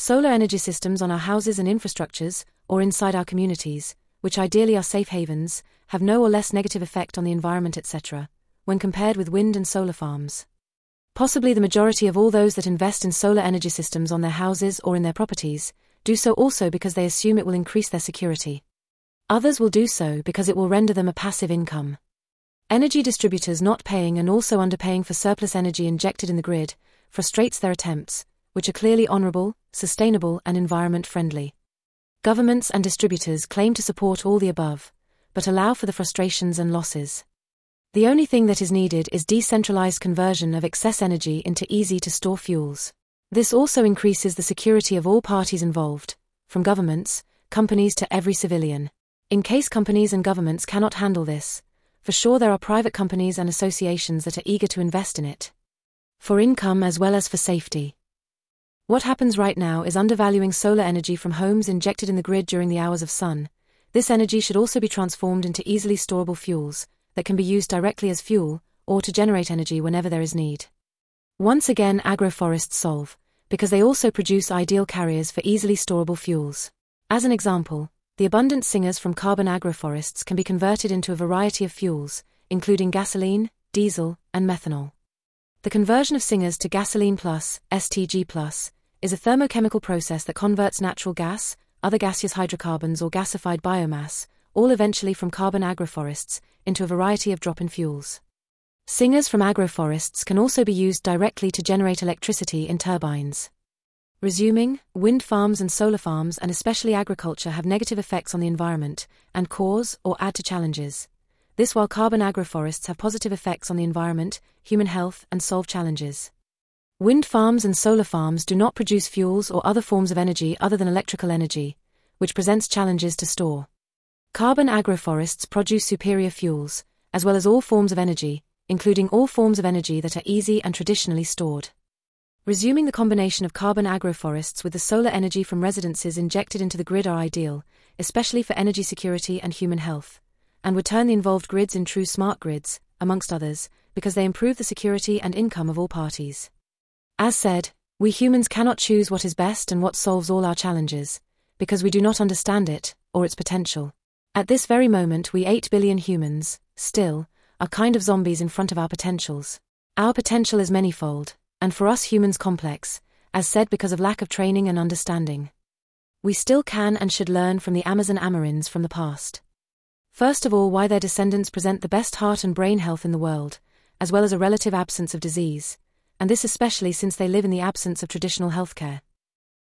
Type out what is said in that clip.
Solar energy systems on our houses and infrastructures, or inside our communities, which ideally are safe havens, have no or less negative effect on the environment, etc., when compared with wind and solar farms. Possibly the majority of all those that invest in solar energy systems on their houses or in their properties do so also because they assume it will increase their security. Others will do so because it will render them a passive income. Energy distributors not paying and also underpaying for surplus energy injected in the grid frustrates their attempts, which are clearly honourable, sustainable, and environment friendly. Governments and distributors claim to support all the above, but allow for the frustrations and losses. The only thing that is needed is decentralized conversion of excess energy into easy to store fuels. This also increases the security of all parties involved, from governments, companies to every civilian. In case companies and governments cannot handle this, for sure there are private companies and associations that are eager to invest in it. For income as well as for safety. What happens right now is undervaluing solar energy from homes injected in the grid during the hours of sun. This energy should also be transformed into easily storable fuels that can be used directly as fuel or to generate energy whenever there is need. Once again, agroforests solve, because they also produce ideal carriers for easily storable fuels. As an example, the abundant syngas from carbon agroforests can be converted into a variety of fuels, including gasoline, diesel, and methanol. The conversion of syngas to gasoline plus, STG plus, is a thermochemical process that converts natural gas, other gaseous hydrocarbons, or gasified biomass, all eventually from carbon agroforests, into a variety of drop in fuels. Syngas from agroforests can also be used directly to generate electricity in turbines. Resuming, wind farms and solar farms, and especially agriculture, have negative effects on the environment and cause or add to challenges. This while carbon agroforests have positive effects on the environment, human health, and solve challenges. Wind farms and solar farms do not produce fuels or other forms of energy other than electrical energy, which presents challenges to store. Carbon agroforests produce superior fuels, as well as all forms of energy, including all forms of energy that are easy and traditionally stored. Resuming the combination of carbon agroforests with the solar energy from residences injected into the grid are ideal, especially for energy security and human health, and would turn the involved grids in true smart grids, amongst others, because they improve the security and income of all parties. As said, we humans cannot choose what is best and what solves all our challenges, because we do not understand it, or its potential. At this very moment, we 8 billion humans, still, are kind of zombies in front of our potentials. Our potential is manifold, and for us humans complex, as said because of lack of training and understanding. We still can and should learn from the Amazon Amerindians from the past. First of all, why their descendants present the best heart and brain health in the world, as well as a relative absence of disease, and this especially since they live in the absence of traditional healthcare.